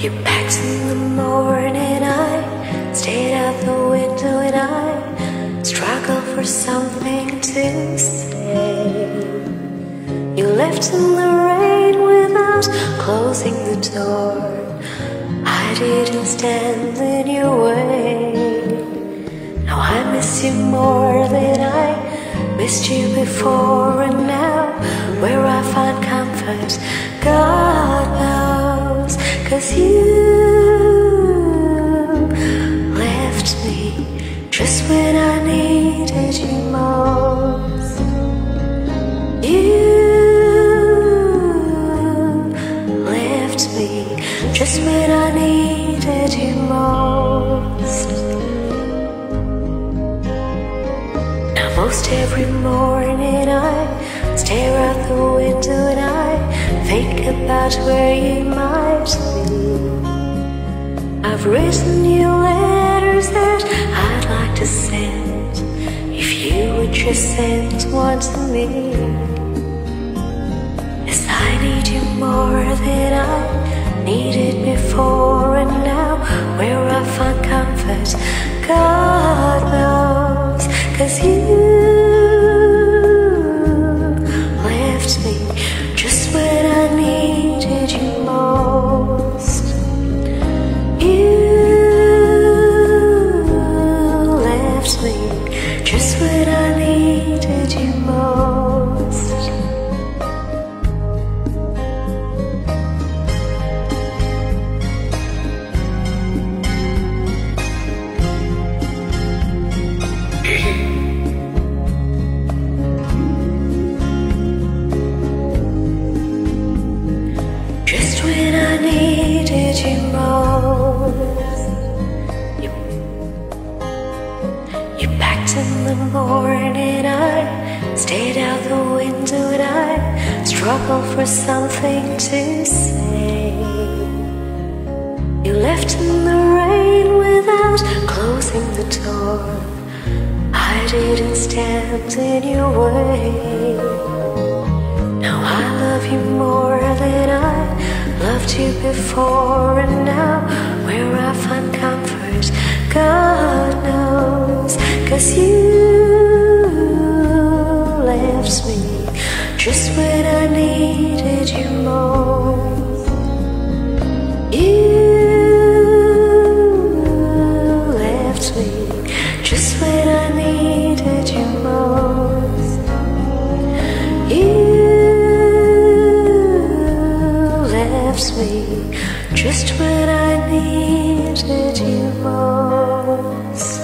You packed in the morning, I stayed out the window and I struggled for something to say. You left in the rain without closing the door. I didn't stand in your way. Now I miss you more than I missed you before, and now where I find comfort, God you left me just when I needed you most. You left me just when I needed you most. Now, most every morning I stare out the window think about where you might be. I've written you letters that I'd like to send if you would just send one to me. Yes, I need you more than I needed before, and now where I find comfort, God knows, cause you the morning, I stayed out the window and I struggled for something to say. You left in the rain without closing the door. I didn't stand in your way. Now I love you more than I loved you before, and now where I find comfort, God knows, cause you just when I needed you most. You left me just when I needed you most. You left me just when I needed you most.